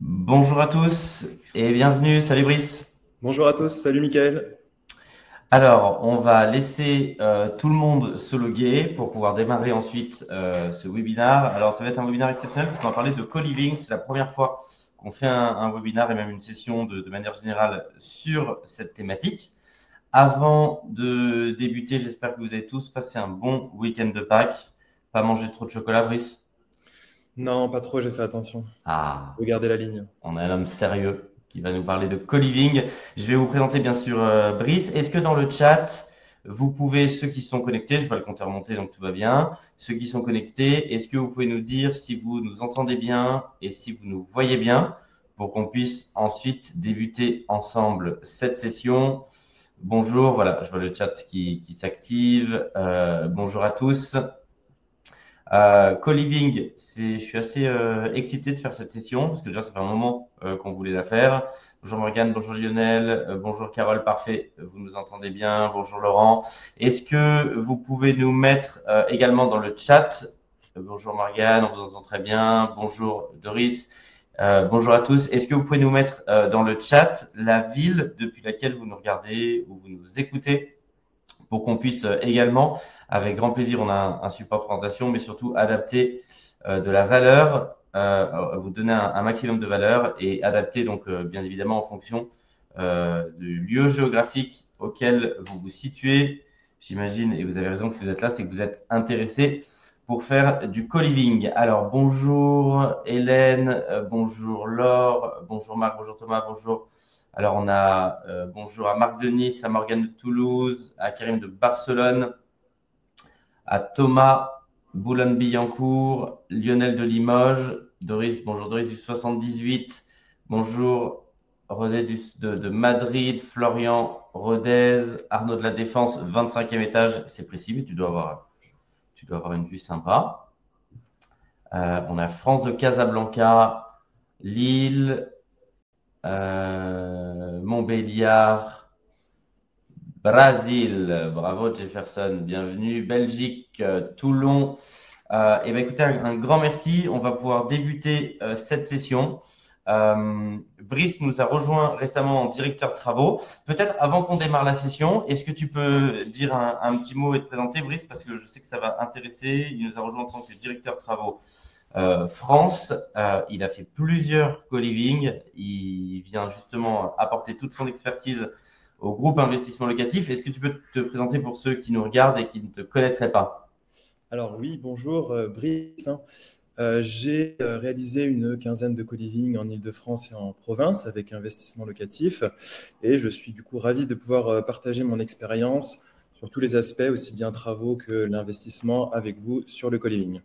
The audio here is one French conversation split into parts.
Bonjour à tous et bienvenue. Salut Brice. Bonjour à tous. Salut Mickaël. Alors, on va laisser euh, tout le monde se loguer pour pouvoir démarrer ensuite euh, ce webinaire. Alors, ça va être un webinaire exceptionnel parce qu'on va parler de co-living. C'est la première fois qu'on fait un, un, webinaire et même une session de, de, manière générale sur cette thématique. Avant de débuter, j'espère que vous avez tous passé un bon week-end de Pâques. Pas mangé trop de chocolat, Brice? Non, pas trop, j'ai fait attention. Ah. Regardez la ligne. On a un homme sérieux qui va nous parler de co-living. Je vais vous présenter bien sûr euh, Brice. Est-ce que dans le chat, vous pouvez, ceux qui sont connectés, je vois le compteur monter donc tout va bien, ceux qui sont connectés, est-ce que vous pouvez nous dire si vous nous entendez bien et si vous nous voyez bien pour qu'on puisse ensuite débuter ensemble cette session? Bonjour, voilà, je vois le chat qui, qui s'active. Euh, bonjour à tous. Euh, Co-living, je suis assez euh, excité de faire cette session parce que déjà ça fait un moment euh, qu'on voulait la faire. Bonjour Morgane, bonjour Lionel, euh, bonjour Carole, parfait, vous nous entendez bien, bonjour Laurent. Est-ce que vous pouvez nous mettre euh, également dans le chat? Bonjour Morgane, on vous entend très bien. Bonjour Doris. bonjour à tous. Est-ce que vous pouvez nous mettre dans le chat la ville depuis laquelle vous nous regardez ou vous nous écoutez? Pour qu'on puisse également avec grand plaisir, on a un, support présentation, mais surtout adapter euh, de la valeur, euh, vous donner un, maximum de valeur et adapter donc euh, bien évidemment en fonction du lieu géographique auquel vous vous situez. J'imagine, et vous avez raison que si vous êtes là, c'est que vous êtes intéressé pour faire du co-living. Alors bonjour Hélène, bonjour Laure, bonjour Marc, bonjour Thomas, bonjour. Alors on a bonjour à Marc de Nice, à Morgane de Toulouse, à Karim de Barcelone, à Thomas Boulogne-Billancourt, Lionel de Limoges, Doris, bonjour Doris du 78, bonjour Rodez de, Madrid, Florian Rodez, Arnaud de la Défense, 25e étage, c'est précis, mais tu dois avoir, tu dois avoir une vue sympa. Euh, on a France de Casablanca, Lille, euh, Montbéliard, Brésil, bravo Jefferson, bienvenue. Belgique, euh, Toulon. Euh, et ben écoutez, un, grand merci. On va pouvoir débuter cette session. Brice nous a rejoint récemment en directeur travaux. Peut-être avant qu'on démarre la session, est-ce que tu peux dire un, un, petit mot et te présenter, Brice, parce que je sais que ça va intéresser. Il nous a rejoint en tant que directeur travaux euh, France. Euh, il a fait plusieurs co-living. Il vient justement apporter toute son expertise au groupe investissement locatif. Est-ce que tu peux te présenter pour ceux qui nous regardent et qui ne te connaîtraient pas? Alors oui, bonjour euh, Brice. Euh, j'ai réalisé une quinzaine de co-living en Ile-de-France et en province avec investissement locatif et je suis du coup ravi de pouvoir partager mon expérience sur tous les aspects, aussi bien travaux que l'investissement avec vous sur le co-living.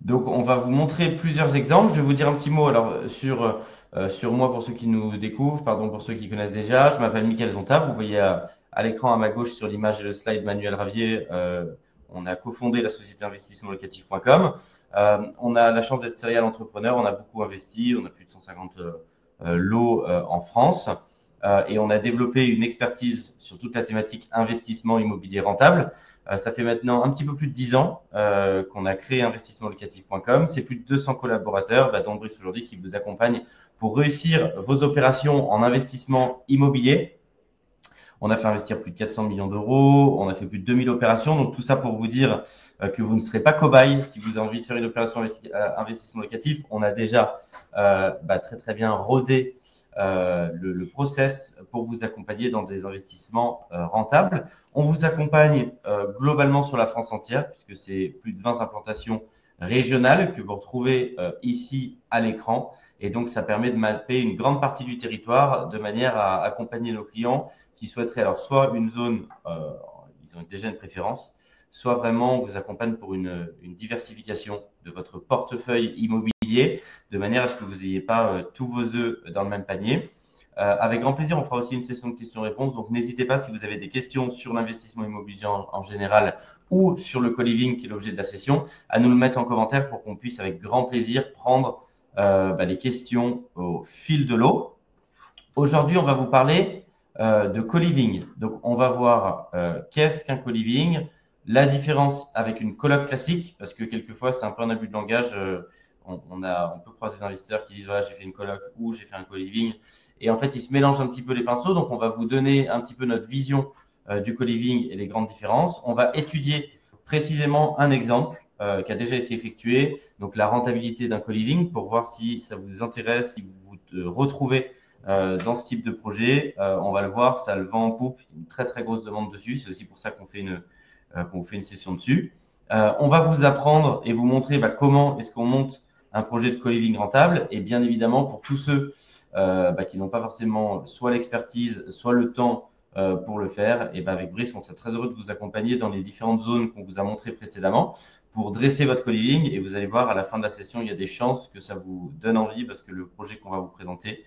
Donc on va vous montrer plusieurs exemples. Je vais vous dire un petit mot alors sur euh, sur moi, pour ceux qui nous découvrent, pardon pour ceux qui connaissent déjà, je m'appelle Michael Zonta. Vous voyez à, l'écran à ma gauche sur l'image et le slide Manuel Ravier. Euh, on a cofondé la société investissement locatif.com. Euh, on a la chance d'être serial entrepreneur. On a beaucoup investi. On a plus de 150 lots en France. et on a développé une expertise sur toute la thématique investissement immobilier rentable. Ça fait maintenant un petit peu plus de 10 ans qu'on a créé investissementlocatif.com. C'est plus de 200 collaborateurs, bah, dont Brice aujourd'hui, qui vous accompagnent pour réussir vos opérations en investissement immobilier. On a fait investir plus de 400 millions d'euros, on a fait plus de 2000 opérations. Donc tout ça pour vous dire euh, que vous ne serez pas cobaye si vous avez envie de faire une opération euh, investissement locatif. On a déjà euh, bah, très très bien rodé le, le, process pour vous accompagner dans des investissements rentables. On vous accompagne globalement sur la France entière puisque c'est plus de 20 implantations régionales que vous retrouvez ici à l'écran. Et donc, ça permet de mapper une grande partie du territoire de manière à accompagner nos clients qui souhaiteraient alors soit une zone, euh, ils ont déjà une préférence, soit vraiment on vous accompagne pour une, diversification de votre portefeuille immobilier de manière à ce que vous n'ayez pas euh, tous vos œufs dans le même panier. Euh, avec grand plaisir, on fera aussi une session de questions-réponses. Donc, n'hésitez pas si vous avez des questions sur l'investissement immobilier en, général ou sur le co-living qui est l'objet de la session, à nous le mettre en commentaire pour qu'on puisse avec grand plaisir prendre euh, bah, les questions au fil de l'eau. Aujourd'hui, on va vous parler euh, de co-living. Donc, on va voir euh, qu'est-ce qu'un co-living, la différence avec une coloc classique, parce que quelquefois, c'est un peu un abus de langage. Qu'on a, on peut croiser des investisseurs qui disent voilà, j'ai fait une coloc ou j'ai fait un co-living. Et en fait, ils se mélangent un petit peu les pinceaux. Donc, on va vous donner un petit peu notre vision euh, du co-living et les grandes différences. On va étudier précisément un exemple euh, qui a déjà été effectué, donc la rentabilité d'un co-living, pour voir si ça vous intéresse, si vous vous retrouvez euh, dans ce type de projet. on va le voir, ça le vend en poupe, une très très grosse demande dessus. C'est aussi pour ça qu'on fait une, qu'on fait une session dessus. on va vous apprendre et vous montrer bah, comment est-ce qu'on monte un projet de co-living rentable. Et bien évidemment, pour tous ceux bah, qui n'ont pas forcément soit l'expertise, soit le temps euh, pour le faire. Et ben avec Brice, on serait très heureux de vous accompagner dans les différentes zones qu'on vous a montrées précédemment pour dresser votre co-living. Et vous allez voir, à la fin de la session, il y a des chances que ça vous donne envie parce que le projet qu'on va vous présenter,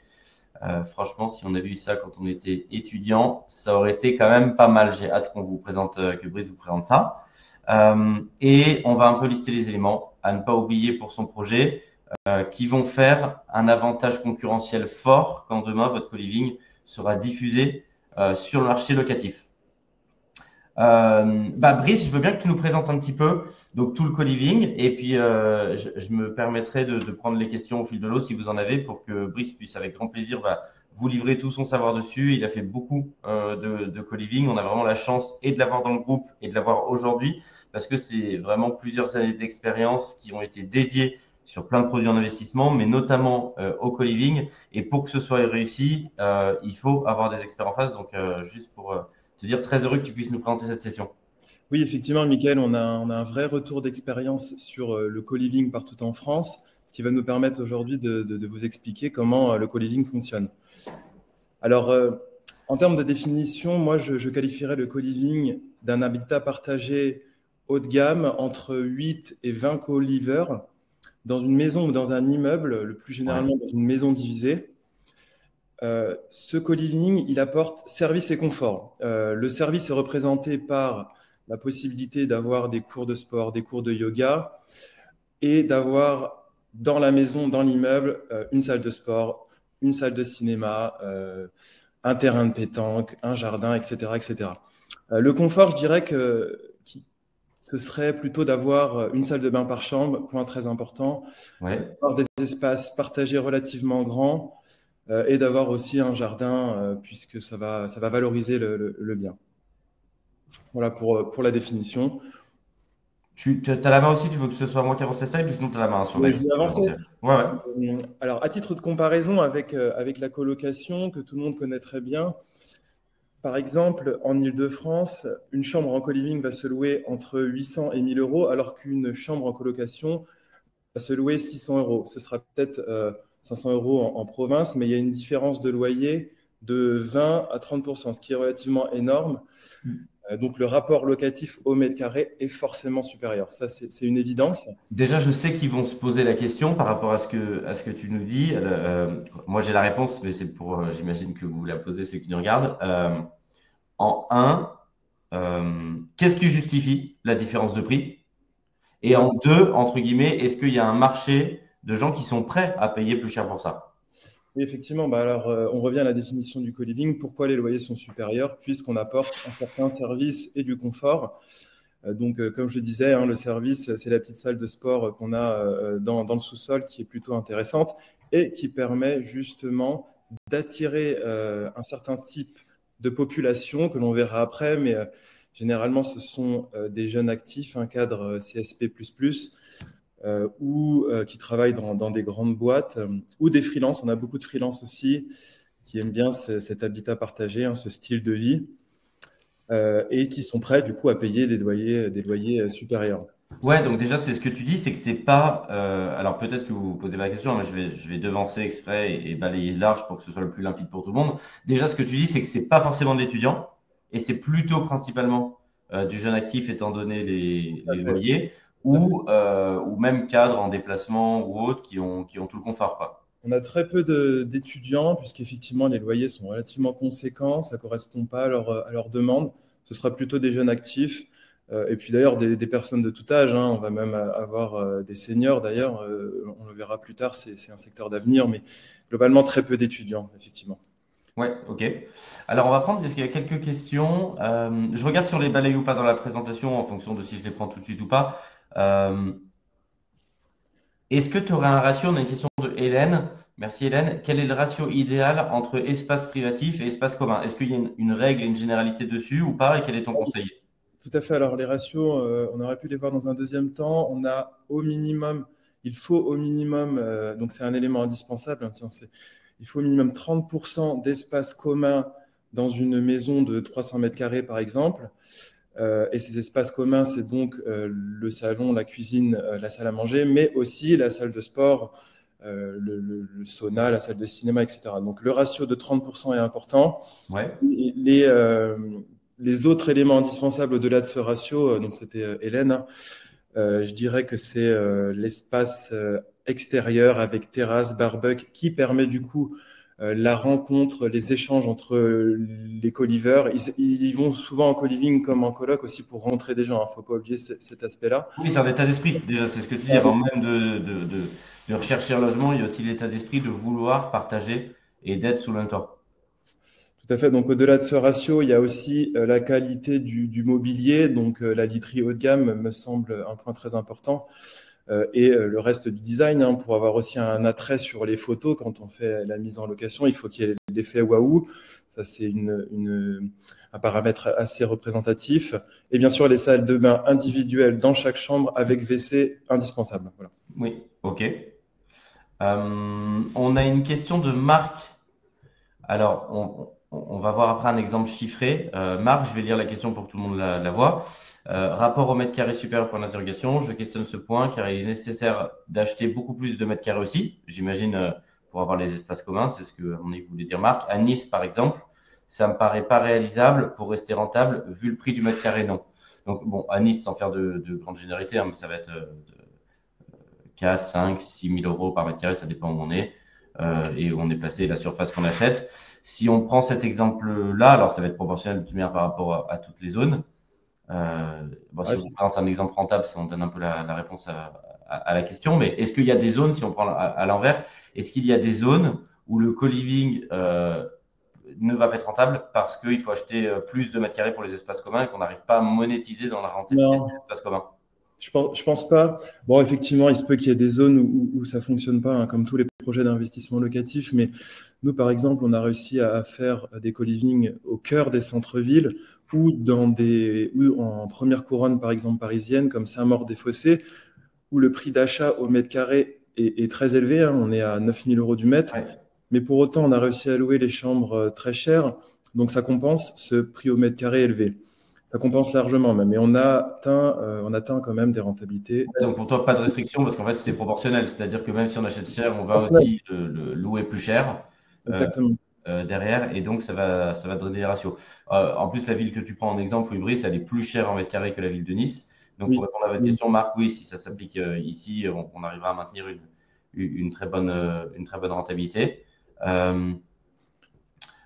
euh, franchement, si on avait eu ça quand on était étudiant, ça aurait été quand même pas mal. J'ai hâte qu'on vous présente, euh, que Brice vous présente ça. Et on va un peu lister les éléments à ne pas oublier pour son projet qui vont faire un avantage concurrentiel fort quand demain votre co-living sera diffusé euh, sur le marché locatif. Euh, bah, Brice, je veux bien que tu nous présentes un petit peu donc tout le co-living et puis euh, je, me permettrai de, prendre les questions au fil de l'eau si vous en avez pour que Brice puisse avec grand plaisir bah, vous livrer tout son savoir dessus. Il a fait beaucoup de, de co-living. On a vraiment la chance et de l'avoir dans le groupe et de l'avoir aujourd'hui parce que c'est vraiment plusieurs années d'expérience qui ont été dédiées sur plein de produits en investissement, mais notamment euh, au co-living. Et pour que ce soit réussi, euh, il faut avoir des experts en face. Donc, euh, juste pour te dire, très heureux que tu puisses nous présenter cette session. Oui, effectivement, Mickaël, on a, on a un vrai retour d'expérience sur le co-living partout en France, ce qui va nous permettre aujourd'hui de, vous expliquer comment le co-living fonctionne. Alors, en termes de définition, moi, je, qualifierais le co-living d'un habitat partagé haut de gamme entre 8 et 20 co-livers dans une maison ou dans un immeuble, le plus généralement dans une maison divisée, euh, ce co-living, il apporte service et confort. Euh, le service est représenté par la possibilité d'avoir des cours de sport, des cours de yoga et d'avoir dans la maison, dans l'immeuble, euh, une salle de sport, une salle de cinéma, un terrain de pétanque, un jardin, etc. etc. le confort, je dirais que ce serait plutôt d'avoir euh, une salle de bain par chambre, point très important, avoir des espaces partagés relativement grands euh, et d'avoir aussi un jardin, euh, puisque ça va, ça va valoriser le, bien. Voilà pour, pour la définition. Tu as la main aussi, tu veux que ce soit moi qui avance la slide ou sinon tu as la main sur oui, Je vais avancer. Ouais, Alors, à titre de comparaison avec, avec la colocation, que tout le monde connaît très bien, par exemple, en Ile-de-France, une chambre en co-living va se louer entre 800 et 1000 euros, alors qu'une chambre en colocation va se louer 600 euros. Ce sera peut-être 500 euh, euros en, province, mais il y a une différence de loyer de 20 à 30% ce qui est relativement énorme. Euh, donc le rapport locatif au mètre carré est forcément supérieur. Ça, c'est une évidence. Déjà, je sais qu'ils vont se poser la question par rapport à ce que, tu nous dis. Euh, moi, j'ai la réponse, mais c'est pour, euh, j'imagine que vous la posez ceux qui nous regardent. en un, qu'est-ce qui justifie la différence de prix? Et en deux, entre guillemets, est-ce qu'il y a un marché de gens qui sont prêts à payer plus cher pour ça? Oui, effectivement. Bah alors, euh, on revient à la définition du co-living. Pourquoi les loyers sont supérieurs Puisqu'on apporte un certain service et du confort? Euh, donc, euh, comme je le disais, hein, le service, c'est la petite salle de sport qu'on a dans, dans, le sous-sol qui est plutôt intéressante et qui permet justement d'attirer un certain type de population que l'on verra après, mais généralement, ce sont des jeunes actifs, un cadre CSP++, euh, ou euh, qui travaillent dans, des grandes boîtes, euh, ou des freelances. On a beaucoup de freelances aussi qui aiment bien cet habitat partagé, hein, ce style de vie, et qui sont prêts du coup à payer des loyers, des loyers supérieurs. Ouais, donc déjà, c'est ce que tu dis, c'est que c'est pas. alors peut-être que vous vous posez la question, mais je vais, je vais devancer exprès et, balayer large pour que ce soit le plus limpide pour tout le monde. Déjà, ce que tu dis, c'est que c'est pas forcément d'étudiants et c'est plutôt principalement du jeune actif étant donné les, les loyers ou, euh, ou même cadres en déplacement ou autres qui ont, qui ont tout le confort. Quoi. On a très peu d'étudiants, puisqu'effectivement, les loyers sont relativement conséquents, ça ne correspond pas à leur, à leur, demande. Ce sera plutôt des jeunes actifs. Euh, et puis d'ailleurs, des, des, personnes de tout âge. Hein. On va même avoir euh, des seniors d'ailleurs. Euh, on le verra plus tard, c'est un secteur d'avenir, mais globalement, très peu d'étudiants, effectivement. Ouais, ok. Alors, on va prendre, parce qu'il y a quelques questions. Je regarde si on les balaye ou pas dans la présentation en fonction de si je les prends tout de suite ou pas. Euh, Est-ce que tu aurais un ratio? On a une question de Hélène. Merci Hélène. Quel est le ratio idéal entre espace privatif et espace commun? Est-ce qu'il y a une, règle et une généralité dessus ou pas? Et quel est ton conseil? Tout à fait. Alors les ratios, euh, on aurait pu les voir dans un deuxième temps. On a au minimum, il faut au minimum, euh, donc c'est un élément indispensable. Hein, il faut au minimum 30% d'espace commun dans une maison de 300 mètres carrés par exemple. Euh, et ces espaces communs, c'est donc le salon, la cuisine, la salle à manger, mais aussi la salle de sport, euh, le, sauna, la salle de cinéma, etc. Donc le ratio de 30% est important. Les, euh, les autres éléments indispensables au-delà de ce ratio, euh, donc c'était Hélène, hein, je dirais que c'est l'espace extérieur avec terrasse, barbecue, qui permet du coup la rencontre, les échanges entre les co-livers. Ils, vont souvent en co-living comme en colloque aussi pour rentrer des gens. Il hein. ne faut pas oublier cet aspect-là. Oui, c'est un état d'esprit. Déjà, c'est ce que tu dis avant même de, de de rechercher un logement, il y a aussi l'état d'esprit de vouloir partager et d'être sous toit. Tout à fait. Donc, au-delà de ce ratio, il y a aussi euh, la qualité du, mobilier. Donc, euh, la literie haut de gamme me semble un point très important. Euh, et le reste du design, hein, pour avoir aussi un attrait sur les photos quand on fait la mise en location, il faut qu'il y ait l'effet waouh. Ça, c'est un paramètre assez représentatif. Et bien sûr, les salles de bain individuelles dans chaque chambre avec WC indispensable. Voilà. Oui, ok. Euh, on a une question de Marc. Alors, on, va voir après un exemple chiffré. Euh, Marc, je vais lire la question pour que tout le monde la, voit. Euh, rapport au mètre carré supérieur pour l'interrogation. Je questionne ce point car il est nécessaire d'acheter beaucoup plus de mètres carrés aussi. J'imagine pour avoir les espaces communs, c'est ce que voulait dire Marc. À Nice, par exemple, ça me paraît pas réalisable pour rester rentable vu le prix du mètre carré, non. Donc bon, à Nice, sans faire de, de grande généralité, hein, mais ça va être 4, 5, 6 000 euros par mètre carré, ça dépend où on est, euh, et où on est placé, la surface qu'on achète. Si on prend cet exemple-là, alors ça va être proportionnel de par rapport à, toutes les zones. Euh, bon, si on prend un exemple rentable, ça on donne un peu la, réponse à, la question, mais est-ce qu'il y a des zones, si on prend à, l'envers, est-ce qu'il y a des zones où le co-living euh, ne va pas être rentable parce qu'il faut acheter plus de mètres carrés pour les espaces communs et qu'on n'arrive pas à monétiser dans la rentabilité des espaces communs? Je pense, pense pas. Bon, effectivement, il se peut qu'il y ait des zones où, où, ça fonctionne pas, hein, comme tous les projets d'investissement locatif. Mais nous, par exemple, on a réussi à faire des co-living au cœur des centres-villes ou dans des, ou en première couronne, par exemple parisienne, comme Saint-Maur-des-Fossés, où le prix d'achat au mètre carré est, très élevé. Hein. on est à 9000 euros du mètre. Mais pour autant, on a réussi à louer les chambres euh, très chères. Donc, ça compense ce prix au mètre carré élevé ça compense largement même. Et on atteint, euh, on atteint quand même des rentabilités. Donc pour toi, pas de restriction parce qu'en fait, c'est proportionnel. C'est-à-dire que même si on achète cher, on va aussi le, louer plus cher. Euh, Exactement. Euh, derrière, et donc ça va, ça va donner des ratios. en plus, la ville que tu prends en exemple, Ibris, elle est plus chère en mètre carré que la ville de Nice. Donc pour répondre à votre question, Marc, oui, si ça s'applique ici, on, arrivera à maintenir une, une, très, bonne, une très bonne rentabilité.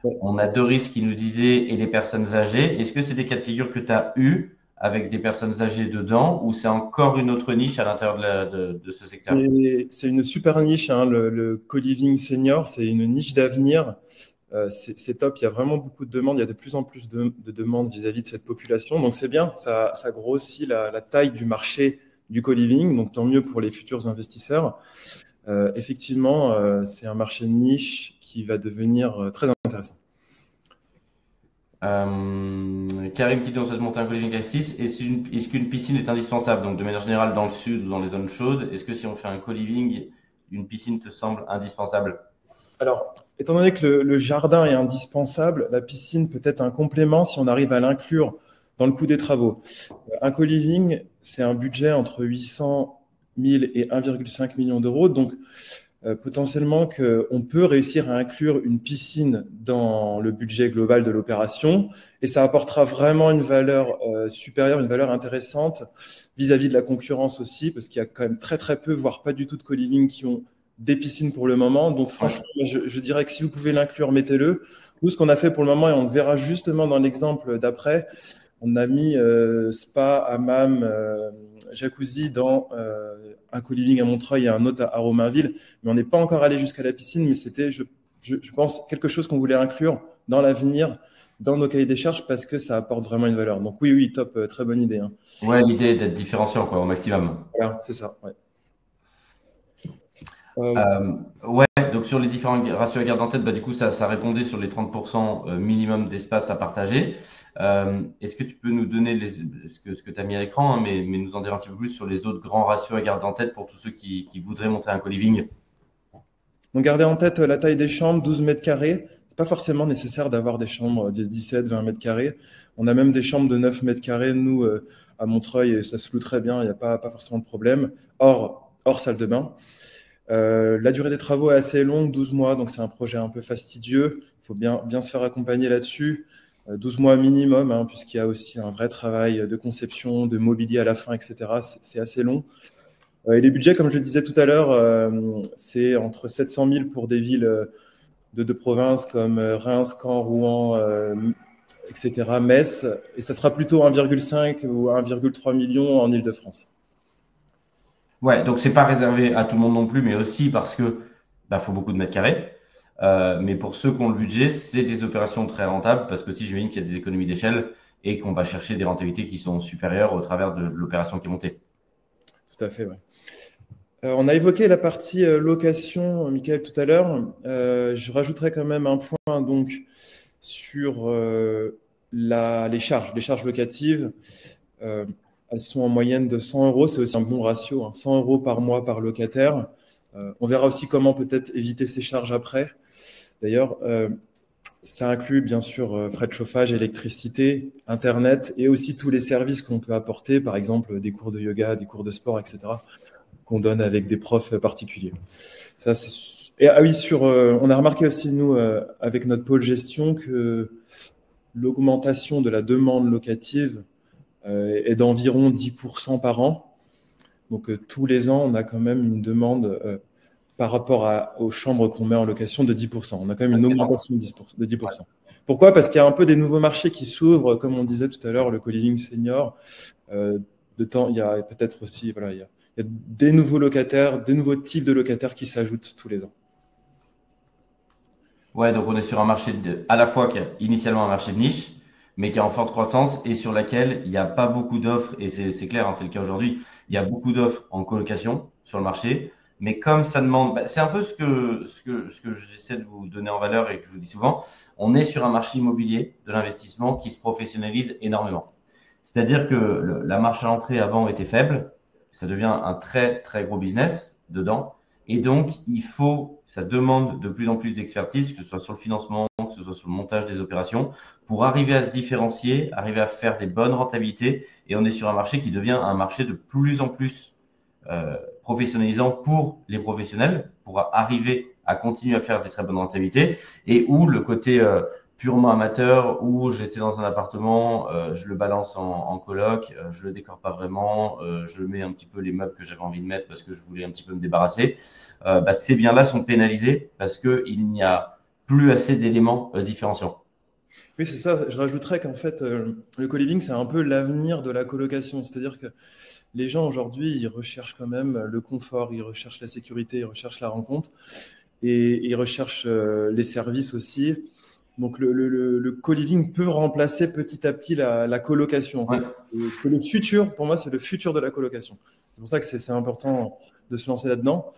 On a Doris qui nous disait et les personnes âgées. Est-ce que c'est des cas de figure que tu as eu avec des personnes âgées dedans ou c'est encore une autre niche à l'intérieur de, ce secteur? C'est une super niche, hein, le, co-living senior, c'est une niche d'avenir. Euh, c'est top, il y a vraiment beaucoup de demandes, il y a de plus en plus de, demandes vis-à-vis de cette population. Donc c'est bien, ça, grossit la, taille du marché du co-living, donc tant mieux pour les futurs investisseurs. Euh, effectivement, euh, c'est un marché de niche qui va devenir très intéressant. Euh, Karim qui souhaite monter un co-living à 6. Est-ce qu'une piscine est indispensable? Donc, de manière générale, dans le sud ou dans les zones chaudes, est-ce que si on fait un co-living, une piscine te semble indispensable? Alors, étant donné que le, jardin est indispensable, la piscine peut être un complément si on arrive à l'inclure dans le coût des travaux. Un co-living, c'est un budget entre 800 000 et 1,5 million d'euros. Donc, euh, potentiellement qu'on peut réussir à inclure une piscine dans le budget global de l'opération et ça apportera vraiment une valeur euh, supérieure, une valeur intéressante vis-à-vis de la concurrence aussi, parce qu'il y a quand même très très peu, voire pas du tout de co qui ont des piscines pour le moment. Donc franchement, je, dirais que si vous pouvez l'inclure, mettez-le. Nous, ce qu'on a fait pour le moment, et on le verra justement dans l'exemple d'après, on a mis euh, spa, hammam, euh, jacuzzi dans euh, un co-living à Montreuil et un autre à, Romainville. Mais on n'est pas encore allé jusqu'à la piscine, mais c'était, je, pense, quelque chose qu'on voulait inclure dans l'avenir dans nos cahiers des charges parce que ça apporte vraiment une valeur. Donc oui, oui, top, très bonne idée. Hein. Ouais, l'idée d'être différenciant quoi, au maximum. Voilà, c'est ça. ouais, donc sur les différents ratios à garde en tête, bah, du coup, ça, ça répondait sur les 30% minimum d'espace à partager. Est-ce que tu peux nous donner les, ce que, ce que tu as mis à l'écran, hein, mais, mais, nous en dire un petit peu plus sur les autres grands ratios à garder en tête pour tous ceux qui, qui voudraient monter un co-living? Donc, gardez en tête la taille des chambres, 12 mètres carrés pas forcément nécessaire d'avoir des chambres de 17, 20 mètres carrés. On a même des chambres de 9 mètres carrés, nous, euh, à Montreuil, et ça se loue très bien, il n'y a pas, pas forcément de problème. Hors, hors salle de bain. Euh, la durée des travaux est assez longue, 12 mois, donc c'est un projet un peu fastidieux. Il faut bien, se faire accompagner là-dessus. 12 euh, mois minimum, hein, puisqu'il y a aussi un vrai travail de conception, de mobilier à la fin, etc. C'est assez long. et les budgets, comme je le disais tout à l'heure, c'est entre 700 000 pour des villes de, de provinces comme euh, Reims, Caen, Rouen, euh, etc., Metz, et ça sera plutôt 1,5 ou 1,3 million en Ile-de-France. Ouais, donc c'est pas réservé à tout le monde non plus, mais aussi parce que bah, faut beaucoup de mètres carrés. Euh, mais pour ceux qui ont le budget, c'est des opérations très rentables parce que si j'imagine qu'il y a des économies d'échelle et qu'on va chercher des rentabilités qui sont supérieures au travers de l'opération qui est montée. Tout à fait. Euh, on a évoqué la partie euh, location, Michael, tout à l'heure. Je rajouterai quand même un point donc, sur les charges, les charges locatives. Elles sont en moyenne de 100 euros, c'est aussi un bon ratio, 100 hein. euros par mois par locataire. on verra aussi comment peut-être éviter ces charges après. D'ailleurs, ça inclut bien sûr frais de chauffage, électricité, Internet et aussi tous les services qu'on peut apporter, par exemple des cours de yoga, des cours de sport, etc qu'on donne avec des profs particuliers. Ah oui, sur, euh, on a remarqué aussi, nous, euh, avec notre pôle gestion, que l'augmentation de la demande locative euh, est d'environ 10% par an. Donc, tous les ans, on a quand même une demande par rapport à, aux chambres qu'on met en location de 10%. On a quand même une augmentation de 10%. De 10%. Pourquoi? Parce qu'il y a un peu des nouveaux marchés qui s'ouvrent, comme on disait tout à l'heure, le co-living senior. de temps, il y a peut-être aussi, voilà, il y a il y a des nouveaux locataires, des nouveaux types de locataires qui s'ajoutent tous les ans. Ouais, donc on est sur un marché de, à la fois qui est initialement un marché de niche, mais qui est en forte croissance et sur laquelle il n'y a pas beaucoup d'offres, et c'est clair, hein, c'est le cas aujourd'hui, il y a beaucoup d'offres en colocation sur le marché, mais comme ça demande, bah, c'est un peu ce que, ce que, ce que j'essaie de vous donner en valeur et que je vous dis souvent, on est sur un marché immobilier de l'investissement qui se professionnalise énormément. C'est-à-dire que la marche à l'entrée avant était faible, ça devient un très, très gros business dedans. Et donc, il faut, ça demande de plus en plus d'expertise, que ce soit sur le financement, que ce soit sur le montage des opérations, pour arriver à se différencier, arriver à faire des bonnes rentabilités. Et on est sur un marché qui devient un marché de plus en plus euh, professionnalisant pour les professionnels, pour arriver à continuer à faire des très bonnes rentabilités, et où le côté euh, purement amateur où j'étais dans un appartement, euh, je le balance en, en coloc, je le décore pas vraiment, je mets un petit peu les meubles que j'avais envie de mettre parce que je voulais un petit peu me débarrasser. Bah, ces biens-là sont pénalisés parce qu'il n'y a plus assez d'éléments différenciants. Oui, c'est ça. Je rajouterais qu'en fait, le co-living, c'est un peu l'avenir de la colocation. C'est-à-dire que les gens aujourd'hui, ils recherchent quand même le confort, ils recherchent la sécurité, ils recherchent la rencontre et ils recherchent les services aussi. Donc le, le, le co-living peut remplacer petit à petit la, la colocation. En fait. C'est le futur, pour moi, c'est le futur de la colocation. C'est pour ça que c'est important de se lancer là-dedans.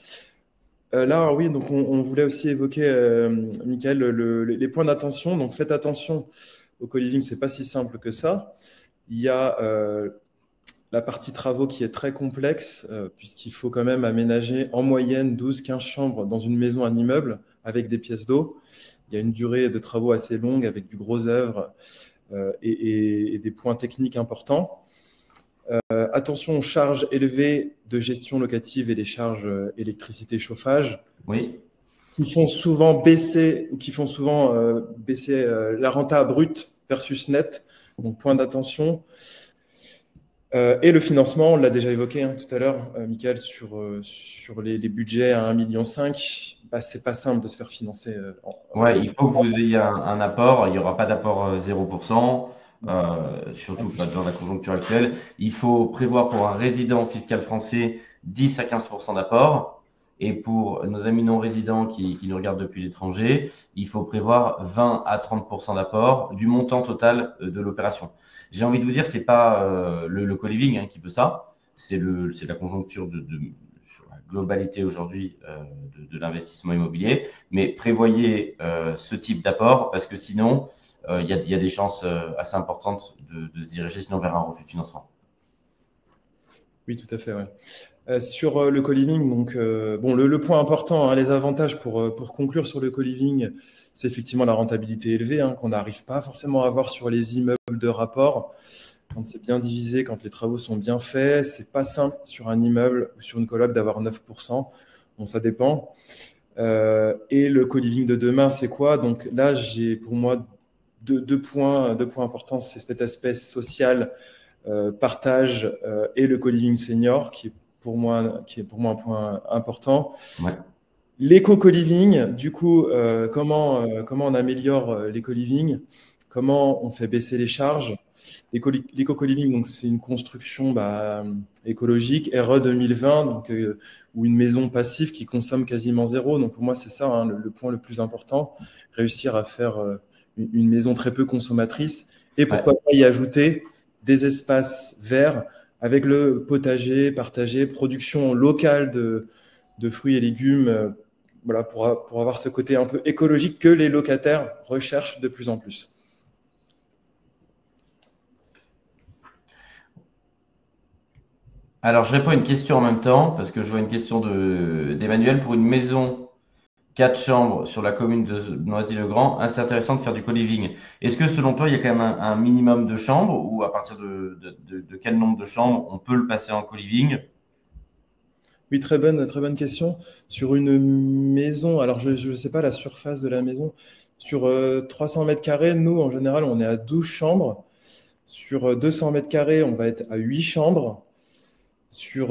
Euh, là, oui, donc on, voulait aussi évoquer, euh, Michael, le, les points d'attention. Donc faites attention au co-living, c'est pas si simple que ça. Il y a euh, la partie travaux qui est très complexe, euh, puisqu'il faut quand même aménager en moyenne 12-15 chambres dans une maison, un immeuble, avec des pièces d'eau il y a une durée de travaux assez longue avec du gros œuvre et, des points techniques importants. Euh, attention aux charges élevées de gestion locative et les charges euh, électricité chauffage. Oui. Qui font souvent baisser, qui font souvent euh, baisser euh, la renta brute versus net. Donc point d'attention. Et le financement, on l'a déjà évoqué hein, tout à l'heure, Michael, sur, sur les, les, budgets à 1,5 million, bah, c'est pas simple de se faire financer. En, ouais, il faut que vous ayez un, un apport. Il n'y aura pas d'apport 0%, euh, surtout pas dans la conjoncture actuelle. Il faut prévoir pour un résident fiscal français 10 à 15% d'apport. Et pour nos amis non résidents qui, qui nous regardent depuis l'étranger, il faut prévoir 20 à 30% d'apport du montant total de l'opération. J'ai envie de vous dire, c'est pas euh, le, le co-living hein, qui peut ça, c'est la conjoncture de, de, globalité aujourd'hui de, l'investissement immobilier, mais prévoyez ce type d'apport parce que sinon, il y, a, des chances assez importantes de, se diriger sinon vers un refus de financement. Oui, tout à fait. sur le co-living, bon, le, point important, hein, les avantages pour, pour conclure sur le co-living, c'est effectivement la rentabilité élevée hein, qu'on n'arrive pas forcément à avoir sur les immeubles de rapport. Quand c'est bien divisé, quand les travaux sont bien faits, c'est pas simple sur un immeuble ou sur une coloc d'avoir 9%. Bon, ça dépend. Euh, et le co-living de demain, c'est quoi? Donc là, j'ai pour moi deux, points, deux points importants. C'est cet aspect social, euh, partage euh, et le co-living senior qui est pour moi, qui est pour moi un point important. Ouais. L'éco-co-living, du coup, comment, comment on améliore l'éco-living? Comment on fait baisser les charges? L'éco-co-living, donc c'est une construction bah, écologique, RE 2020, donc, euh, ou une maison passive qui consomme quasiment zéro. Donc pour moi, c'est ça hein, le, point le plus important, réussir à faire euh, une, maison très peu consommatrice. Et pourquoi pas y ajouter des espaces verts avec le potager partagé, production locale de, de fruits et légumes, euh, voilà, pour, pour avoir ce côté un peu écologique que les locataires recherchent de plus en plus. Alors, je réponds à une question en même temps, parce que je vois une question d'Emmanuel. Pour une maison quatre chambres sur la commune de Noisy-le-Grand, c'est intéressant de faire du co-living. Est-ce que selon toi, il y a quand même un, minimum de chambres ou à partir de, quel nombre de chambres on peut le passer en co-living? Oui, très bonne, très bonne question. Sur une maison, alors je ne sais pas la surface de la maison, sur 300 euh, mètres carrés, nous, en général, on est à 12 chambres. Sur 200 euh, mètres carrés, on va être à 8 chambres. Sur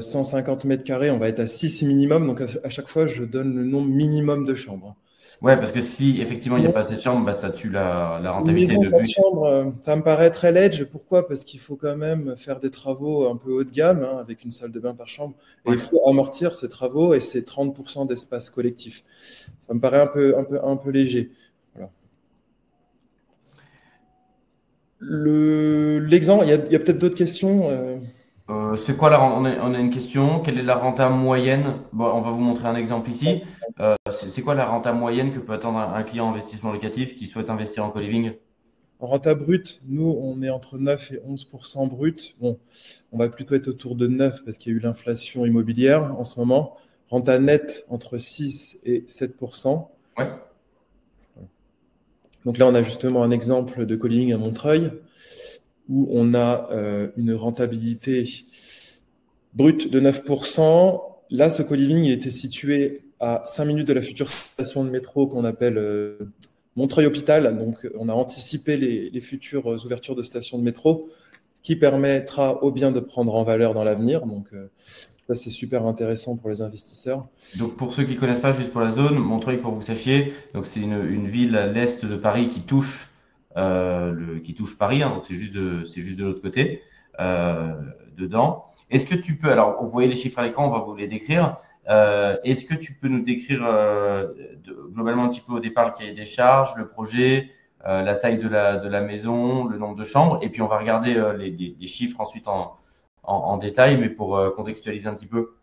150 euh, mètres carrés, on va être à 6 minimum. Donc, à chaque fois, je donne le nombre minimum de chambres. Ouais, parce que si effectivement il n'y a pas assez de chambres, bah, ça tue la, la rentabilité de euh, ça me paraît très ledge. Pourquoi? Parce qu'il faut quand même faire des travaux un peu haut de gamme, hein, avec une salle de bain par chambre. Et il faut amortir ces travaux et ces 30% d'espace collectif. Ça me paraît un peu, un peu, un peu léger. L'exemple, il y a, a peut-être d'autres questions. Euh, euh, c'est quoi la on a, on a, une question. Quelle est la renta moyenne? Bon, On va vous montrer un exemple ici. Euh, c'est quoi la renta moyenne que peut attendre un, client en investissement locatif qui souhaite investir en co-living? En renta brute, nous, on est entre 9 et 11% brut. Bon, on va plutôt être autour de 9% parce qu'il y a eu l'inflation immobilière en ce moment. Renta net entre 6 et 7% ouais. Donc là, on a justement un exemple de co-living à Montreuil où on a euh, une rentabilité brute de 9%. Là, ce co-living, il était situé à 5 minutes de la future station de métro qu'on appelle euh, Montreuil-Hôpital. Donc, on a anticipé les, futures ouvertures de stations de métro, ce qui permettra au bien de prendre en valeur dans l'avenir. Donc, euh, ça, c'est super intéressant pour les investisseurs. Donc, pour ceux qui ne connaissent pas, juste pour la zone, Montreuil, pour vous sachiez, c'est une, ville à l'est de Paris qui touche le, qui touche Paris, hein, donc c'est juste de, de l'autre côté, euh, dedans. Est-ce que tu peux, alors vous voyez les chiffres à l'écran, on va vous les décrire. Euh, est-ce que tu peux nous décrire globalement un petit peu au départ le cahier des charges, le projet, la taille de la, de la maison, le nombre de chambres, et puis on va regarder les, les, chiffres ensuite en, en, détail, mais pour contextualiser un petit peu.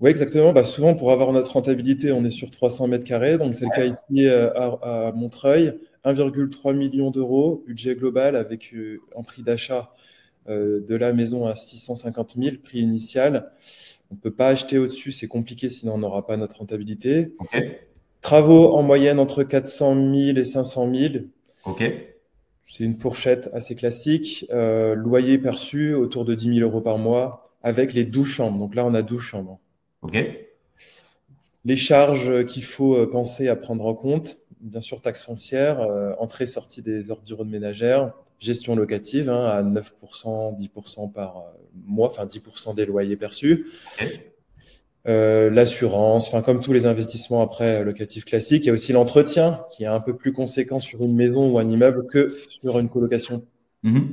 Oui, exactement. Bah, souvent, pour avoir notre rentabilité, on est sur 300 mètres carrés. Donc, c'est le cas ici à, à Montreuil. 1,3 million d'euros, budget global avec euh, en prix d'achat euh, de la maison à 650 000, prix initial. On ne peut pas acheter au-dessus, c'est compliqué, sinon on n'aura pas notre rentabilité. Travaux en moyenne entre 400 000 et 500 000. C'est une fourchette assez classique. Euh, loyer perçu autour de 10 000 euros par mois avec les 12 chambres. Donc là, on a 12 chambres. Les charges qu'il faut penser à prendre en compte, bien sûr, taxe foncière, euh, entrée-sortie des ordures de ménagères, gestion locative hein, à 9%, 10% par euh, mois, enfin 10% des loyers perçus. Euh, l'assurance, enfin comme tous les investissements après locatifs classiques, il y a aussi l'entretien qui est un peu plus conséquent sur une maison ou un immeuble que sur une colocation. Mm-hmm.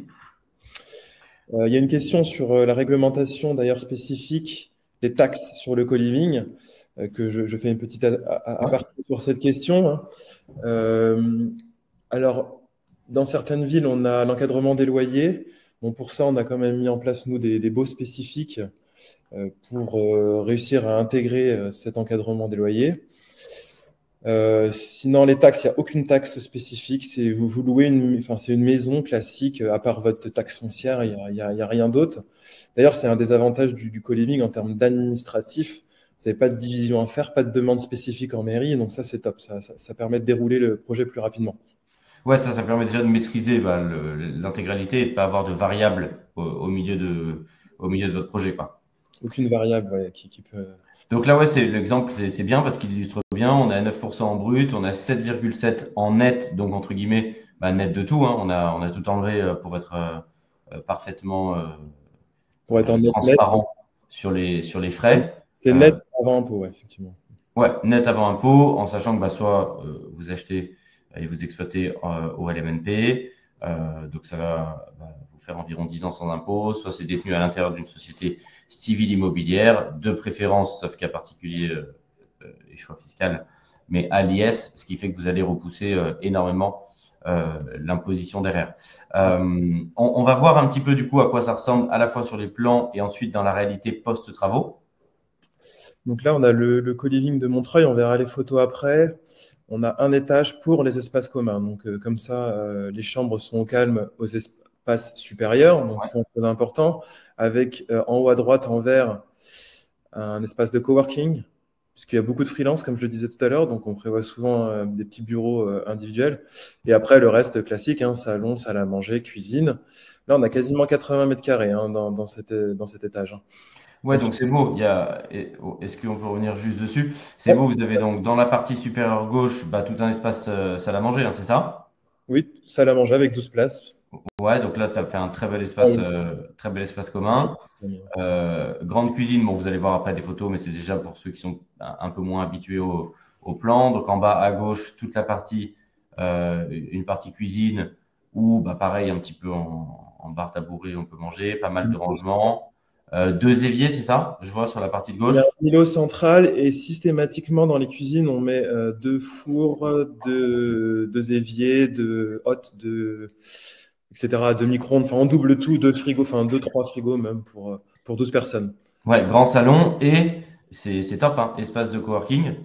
il y a une question sur la réglementation d'ailleurs spécifique, les taxes sur le co-living. Euh, que je, fais une petite aparté sur cette question. Hein. Euh, alors, dans certaines villes, on a l'encadrement des loyers. Bon, pour ça, on a quand même mis en place, nous, des, baux spécifiques. pour réussir à intégrer cet encadrement des loyers. sinon, les taxes, il n'y a aucune taxe spécifique. C'est vous, louez une, enfin, c'est une maison classique. À part votre taxe foncière, il n'y a, rien d'autre. D'ailleurs, c'est un des avantages du, du co-living en termes d'administratif. Vous n'avez pas de division à faire, pas de demande spécifique en mairie. Donc ça, c'est top. Ça, ça, ça, permet de dérouler le projet plus rapidement. Ouais, ça, ça permet déjà de maîtriser bah, l'intégralité et de ne pas avoir de variables au, au, milieu de, au milieu de votre projet. Quoi. Aucune variable ouais, qui, qui, peut. Donc là, ouais, c'est l'exemple, c'est bien parce qu'il illustre bien. On a 9% en brut, on a 7,7% en net, donc entre guillemets, bah, net de tout. Hein. On, a, on a tout enlevé euh, pour être euh, parfaitement euh, pour être en transparent net. sur les sur les frais. C'est net avant impôt, ouais, effectivement. Ouais, net avant impôt, en sachant que bah, soit vous achetez et vous exploitez au LMNP, donc ça va bah, vous faire environ 10 ans sans impôt, soit c'est détenu à l'intérieur d'une société civile immobilière, de préférence, sauf cas particulier et choix fiscal, mais à l'IS, ce qui fait que vous allez repousser énormément euh, l'imposition derrière. Euh, on, on, va voir un petit peu du coup à quoi ça ressemble à la fois sur les plans et ensuite dans la réalité post-travaux. Donc là, on a le, le co-living de Montreuil, on verra les photos après. On a un étage pour les espaces communs. Donc euh, comme ça, euh, les chambres sont au calme aux espaces supérieurs, donc ouais. très important, avec euh, en haut à droite en vert un espace de coworking puisqu'il y a beaucoup de freelance, comme je le disais tout à l'heure, donc on prévoit souvent euh, des petits bureaux euh, individuels. Et après, le reste classique, hein, salon, salle à manger, cuisine. Là, on a quasiment 80 mètres carrés hein, dans, dans, cet, dans cet étage. Hein. Ouais, donc c'est beau. Il y a... Oh, est-ce qu'on peut revenir juste dessus? C'est beau, vous avez donc dans la partie supérieure gauche bah, tout un espace euh, salle à manger, hein, c'est ça? Oui, salle à manger avec 12 places. Ouais, donc là, ça fait un très bel espace, euh, très bel espace commun. Euh, grande cuisine, bon, vous allez voir après des photos, mais c'est déjà pour ceux qui sont un peu moins habitués au, au, plan. Donc en bas à gauche, toute la partie, euh, une partie cuisine, où, bah, pareil, un petit peu en, en bar tabouret, on peut manger, pas mal de rangements. Euh, deux éviers, c'est ça? Je vois sur la partie de gauche. Il y a un îlot central et systématiquement dans les cuisines, on met deux fours, deux, deux éviers, deux hottes, deux etc. Deux micro-ondes, enfin on double tout, deux frigos, enfin deux, trois frigos même pour, pour 12 personnes. Ouais, grand salon et c'est top, hein, espace de coworking.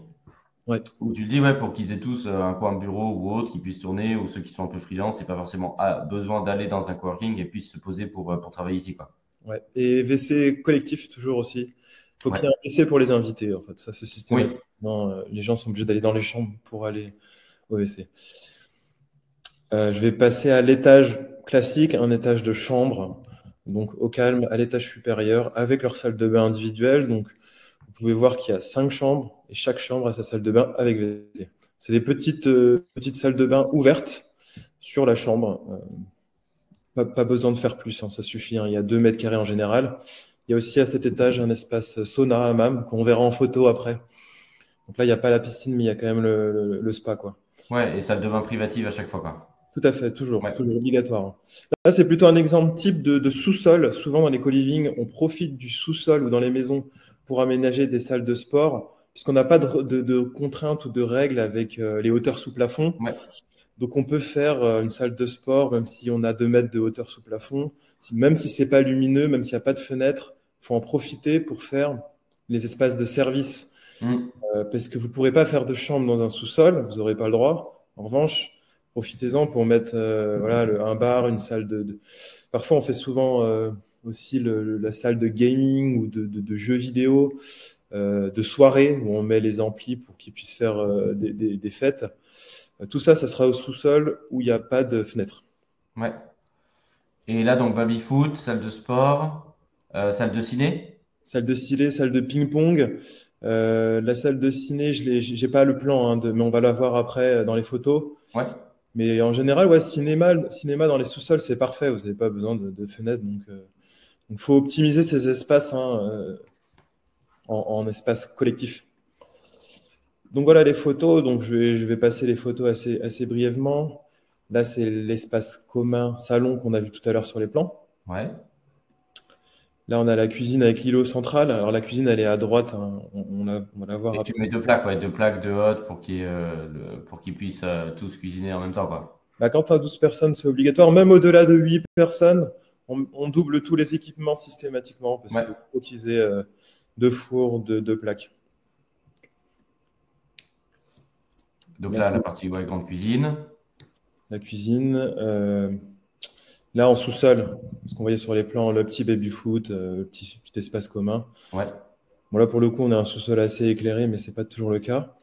Ouais. Où tu le dis, ouais, pour qu'ils aient tous un coin bureau ou autre, qu'ils puissent tourner, ou ceux qui sont un peu freelance, c'est pas forcément ah, besoin d'aller dans un coworking et puissent se poser pour, pour travailler ici, quoi. Ouais. Et WC collectif toujours aussi. Il faut qu'il y ait un WC pour les invités, en fait. Ça, c'est systématique. Oui. Non, les gens sont obligés d'aller dans les chambres pour aller au WC. Euh, je vais passer à l'étage classique, un étage de chambre, donc au calme, à l'étage supérieur, avec leur salle de bain individuelle. Donc, vous pouvez voir qu'il y a cinq chambres et chaque chambre a sa salle de bain avec WC. C'est des petites, euh, petites salles de bain ouvertes sur la chambre. Euh, pas, besoin de faire plus, hein, ça suffit. Hein. Il y a deux mètres carrés en général. Il y a aussi à cet étage un espace sauna hammam qu'on verra en photo après. Donc là, il n'y a pas la piscine, mais il y a quand même le, spa. Quoi. Ouais, et salle de bain privative à chaque fois. Tout à fait, toujours, ouais. toujours obligatoire. Là, c'est plutôt un exemple type de, de sous-sol. Souvent, dans les co-living, on profite du sous-sol ou dans les maisons pour aménager des salles de sport, puisqu'on n'a pas de, de, de, contraintes ou de règles avec euh, les hauteurs sous plafond. Ouais. Donc, on peut faire euh, une salle de sport, même si on a deux mètres de hauteur sous plafond. Même si c'est pas lumineux, même s'il n'y a pas de fenêtre, il faut en profiter pour faire les espaces de service. Mm. Euh, parce que vous ne pourrez pas faire de chambre dans un sous-sol, vous n'aurez pas le droit. En revanche, profitez-en pour mettre euh, voilà, le, un bar, une salle de. de... Parfois, on fait souvent euh, aussi le, la salle de gaming ou de, de jeux vidéo, euh, de soirée où on met les amplis pour qu'ils puissent faire des, des, des, fêtes. Tout ça, ça sera au sous-sol où il n'y a pas de fenêtre. Ouais. Et là, donc, baby foot, salle de sport, salle de ciné? Salle de ciné, salle de ping-pong. la salle de ciné, je n'ai pas le plan, hein, mais on va la voir après dans les photos. Ouais. Mais en général, ouais, cinéma, cinéma dans les sous-sols, c'est parfait. Vous n'avez pas besoin de, fenêtres. Donc, il euh, faut optimiser ces espaces hein, euh, en, en, espace collectif. Donc voilà les photos. Donc je vais, je vais passer les photos assez, assez brièvement. Là, c'est l'espace commun salon qu'on a vu tout à l'heure sur les plans. Ouais. Là, on a la cuisine avec l'îlot central. Alors, la cuisine, elle est à droite. Hein. On, on, a, on, va la voir. Et après. tu mets deux plaques, ouais, deux plaques de haute pour qu'ils euh, qu puissent euh, tous cuisiner en même temps. Quoi. Bah, quand tu as 12 personnes, c'est obligatoire. Même au-delà de 8 personnes, on, double tous les équipements systématiquement parce qu'il faut utiliser euh, deux fours, deux, plaques. Donc là, la partie grande cuisine. La cuisine. Euh, là, en sous-sol, ce qu'on voyait sur les plans, le petit baby-foot, le petit, petit, espace commun. Ouais. Bon, là, pour le coup, on a un sous-sol assez éclairé, mais ce n'est pas toujours le cas.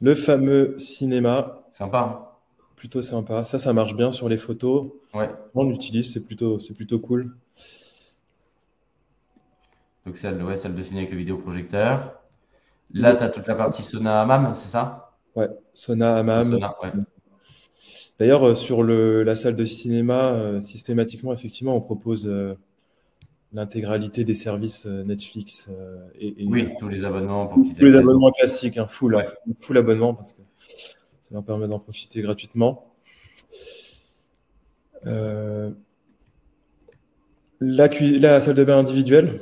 Le fameux cinéma. Sympa. Hein. plutôt sympa. Ça, ça marche bien sur les photos. Ouais. On l'utilise, c'est plutôt, c'est plutôt cool. Donc, celle, ouais, celle de ciné avec le vidéoprojecteur. Là, tu as toute la partie Sona Hammam, c'est ça? Ouais, Sona Hammam. D'ailleurs, euh, sur le, la salle de cinéma, euh, systématiquement, effectivement, on propose euh, l'intégralité des services Netflix et, oui, tous les abonnements pour tous les abonnements classiques, un hein, full, full abonnement parce que ça leur permet d'en profiter gratuitement. Euh, la, la, salle de bain individuelle,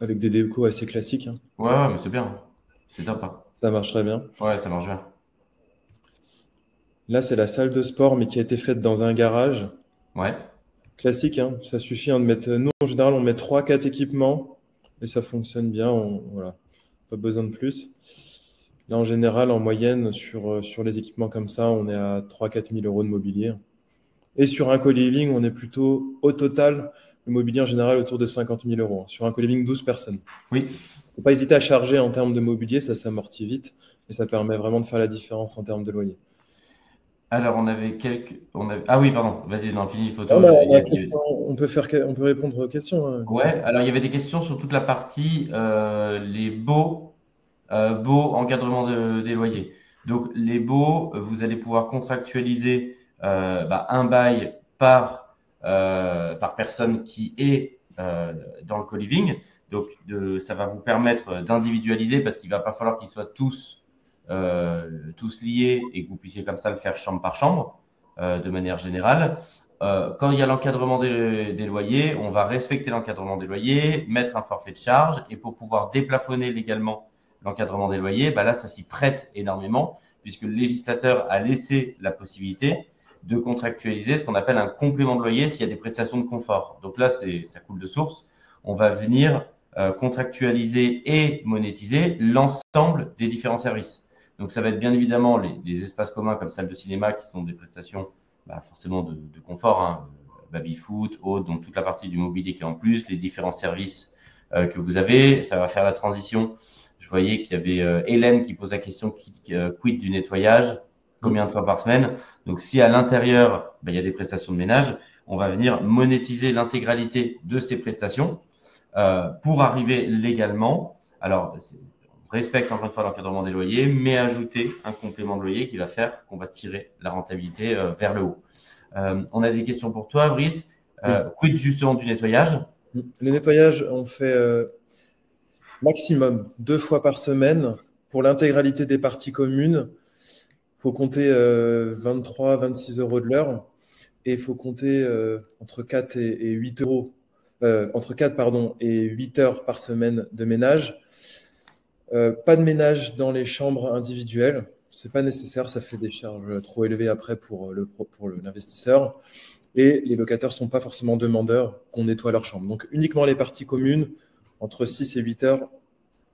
avec des décos assez classiques. Hein. Ouais, mais c'est bien, c'est sympa. Ça marche très bien. Ouais, ça marche bien. Là, c'est la salle de sport, mais qui a été faite dans un garage. Ouais classique, hein. ça suffit hein, de mettre. Nous, en général, on met 3-4 équipements et ça fonctionne bien. On, voilà, pas besoin de plus. Là, en général, en moyenne, sur, euh, sur les équipements comme ça, on est à 3-4 000 euros de mobilier. Et sur un co-living, on est plutôt au total, le mobilier en général autour de 50 000 euros. Sur un co-living, 12 personnes. Oui. Il ne faut pas hésiter à charger en termes de mobilier, ça s'amortit vite et ça permet vraiment de faire la différence en termes de loyer. Alors, on avait quelques. On Ah oui, pardon, vas-y, non, fini photo. on, peut faire... on peut répondre aux questions. Hein. Ouais, alors il y avait des questions sur toute la partie euh, les baux, euh, baux encadrement des loyers. Donc, les baux, vous allez pouvoir contractualiser euh, bah, un bail par, par personne qui est dans le co-living. Donc, de, ça va vous permettre d'individualiser parce qu'il ne va pas falloir qu'ils soient tous euh, tous liés et que vous puissiez comme ça le faire chambre par chambre euh, de manière générale. Euh, quand il y a l'encadrement des, loyers, on va respecter l'encadrement des loyers, mettre un forfait de charge et pour pouvoir déplafonner légalement l'encadrement des loyers, bah là, ça s'y prête énormément puisque le législateur a laissé la possibilité de contractualiser ce qu'on appelle un complément de loyer s'il y a des prestations de confort. Donc là, ça coule de source. On va venir contractualiser et monétiser l'ensemble des différents services. Donc, ça va être bien évidemment les, espaces communs comme salle de cinéma qui sont des prestations bah, forcément de, confort, hein, baby-foot, donc toute la partie du mobilier qui est en plus, les différents services euh, que vous avez. Ça va faire la transition. Je voyais qu'il y avait euh, Hélène qui pose la question qui, euh, du nettoyage, combien de fois par semaine? Donc, si à l'intérieur, bah, il y a des prestations de ménage, on va venir monétiser l'intégralité de ces prestations pour arriver légalement. Alors, respecte encore une fois l'encadrement des loyers, mais ajouter un complément de loyer qui va faire qu'on va tirer la rentabilité euh, vers le haut. Euh, on a des questions pour toi, Brice. Euh, Quid justement du nettoyage? Le nettoyage, on fait maximum deux fois par semaine pour l'intégralité des parties communes. Il faut compter 23-26 euros de l'heure et il faut compter entre 4 et, et 8 euros, entre 4 pardon, et 8 heures par semaine de ménage. Euh, pas de ménage dans les chambres individuelles. C'est pas nécessaire, ça fait des charges trop élevées après pour euh, l'investisseur. Et les locataires sont pas forcément demandeurs qu'on nettoie leur chambre. Donc uniquement les parties communes, entre 6 et 8 heures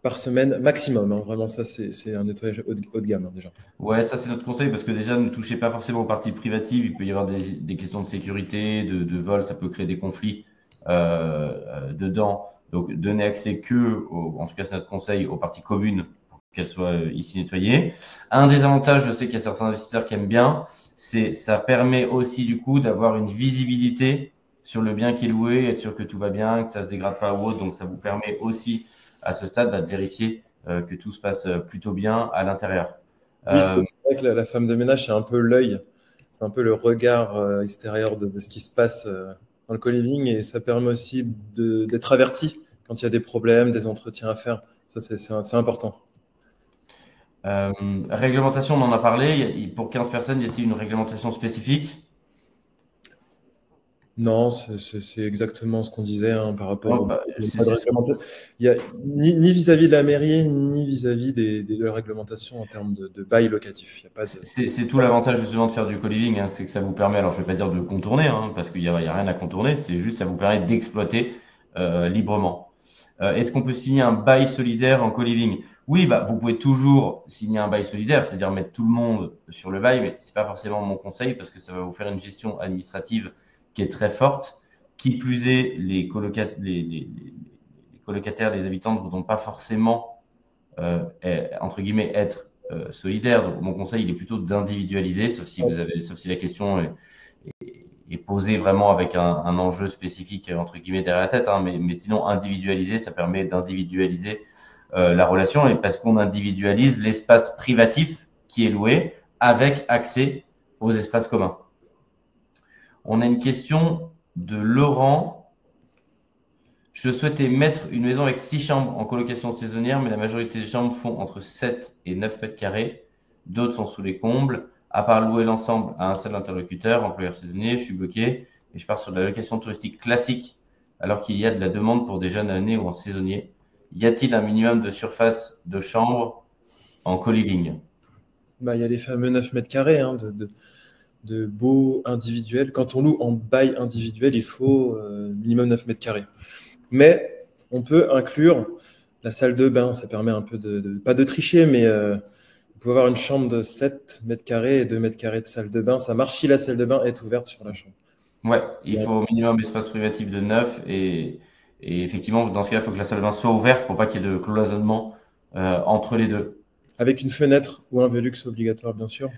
par semaine maximum. Hein. Vraiment, ça, c'est un nettoyage haut de, gamme hein, déjà. Ouais, ça, c'est notre conseil parce que déjà, ne touchez pas forcément aux parties privatives. Il peut y avoir des, questions de sécurité, de, vol, ça peut créer des conflits euh, dedans. Donc, donner accès que, en tout cas, c'est notre conseil, aux parties communes pour qu'elles soient euh, ici nettoyées. Un des avantages, je sais qu'il y a certains investisseurs qui aiment bien, c'est ça permet aussi du coup d'avoir une visibilité sur le bien qui est loué, être sûr que tout va bien, que ça se dégrade pas ou autre. Donc, ça vous permet aussi à ce stade bah, de vérifier euh, que tout se passe euh, plutôt bien à l'intérieur. Oui, c'est vrai que la, femme de ménage, c'est un peu l'œil, c'est un peu le regard extérieur de, de, ce qui se passe dans le co-living et ça permet aussi d'être averti quand il y a des problèmes, des entretiens à faire. Ça, c'est important. Euh, réglementation, on en a parlé. Pour 15 personnes, y a-t-il une réglementation spécifique? Non, c'est exactement ce qu'on disait hein, par rapport bah, Il y a ni vis-à-vis de la mairie, ni vis-à-vis des, des, réglementations en termes de, bail locatif. C'est tout l'avantage justement de faire du co-living, hein, c'est que ça vous permet, alors je ne vais pas dire de contourner, hein, parce qu'il n'y a, a, rien à contourner, c'est juste ça vous permet d'exploiter euh, librement. Euh, est-ce qu'on peut signer un bail solidaire en co-living? Oui, bah, vous pouvez toujours signer un bail solidaire, c'est-à-dire mettre tout le monde sur le bail, mais ce n'est pas forcément mon conseil parce que ça va vous faire une gestion administrative qui est très forte. Qui plus est, les, colocataires, les, colocataires, les habitants ne voudront pas forcément, euh, entre guillemets, être euh, solidaires. Donc, mon conseil, il est plutôt d'individualiser, sauf si vous avez, sauf si la question est, posée vraiment avec un, enjeu spécifique, entre guillemets, derrière la tête. Hein. mais, mais, sinon, individualiser, ça permet d'individualiser euh, la relation et parce qu'on individualise l'espace privatif qui est loué avec accès aux espaces communs. On a une question de Laurent. Je souhaitais mettre une maison avec six chambres en colocation saisonnière, mais la majorité des chambres font entre 7 et 9 mètres carrés. D'autres sont sous les combles. À part louer l'ensemble à un seul interlocuteur, employeur saisonnier, je suis bloqué et je pars sur de la location touristique classique alors qu'il y a de la demande pour des jeunes années ou en saisonnier. Y a-t-il un minimum de surface de chambre en co-living? Bah, Il y a les fameux 9 mètres carrés hein, beaux individuels. Quand on loue en bail individuel, il faut euh, minimum 9 mètres carrés. Mais on peut inclure la salle de bain. Ça permet un peu de, pas de tricher, mais euh, vous pouvez avoir une chambre de 7 mètres carrés et 2 mètres carrés de salle de bain. Ça marche si la salle de bain est ouverte sur la chambre. Ouais, il faut au minimum espace privatif de 9 et, effectivement, dans ce cas, il faut que la salle de bain soit ouverte pour pas qu'il y ait de cloisonnement euh, entre les deux. Avec une fenêtre ou un Velux obligatoire, bien sûr.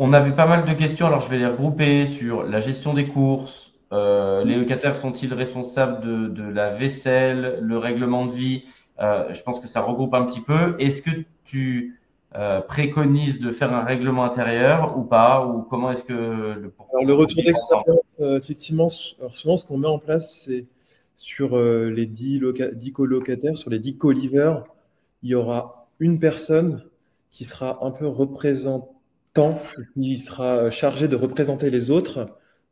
On avait pas mal de questions, alors je vais les regrouper sur la gestion des courses. Euh, les locataires sont-ils responsables de, la vaisselle, le règlement de vie? Euh, Je pense que ça regroupe un petit peu. Est-ce que tu euh, préconises de faire un règlement intérieur ou pas? Ou comment est-ce que le, alors, le retour d'expérience, effectivement, souvent ce qu'on met en place, c'est sur les 10, colocataires, sur les 10 co-livers, il y aura une personne qui sera un peu qui sera chargé de représenter les autres,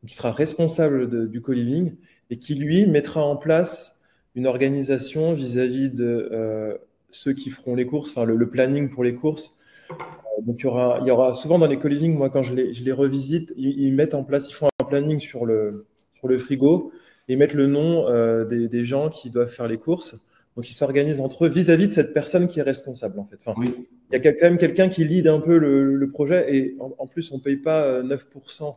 qui sera responsable du co-living et qui, lui, mettra en place une organisation vis-à-vis de euh, ceux qui feront les courses, enfin le, planning pour les courses. Euh, donc, il y, aura, souvent dans les co-living, moi, quand je les, revisite, ils, mettent en place, ils font un planning sur le, sur le frigo et mettent le nom euh, des, gens qui doivent faire les courses. Donc, ils s'organisent entre eux vis-à-vis de cette personne qui est responsable, en fait. Enfin, oui. Il y a quand même quelqu'un qui lead un peu le, projet et en, plus, on ne paye pas 9% euh,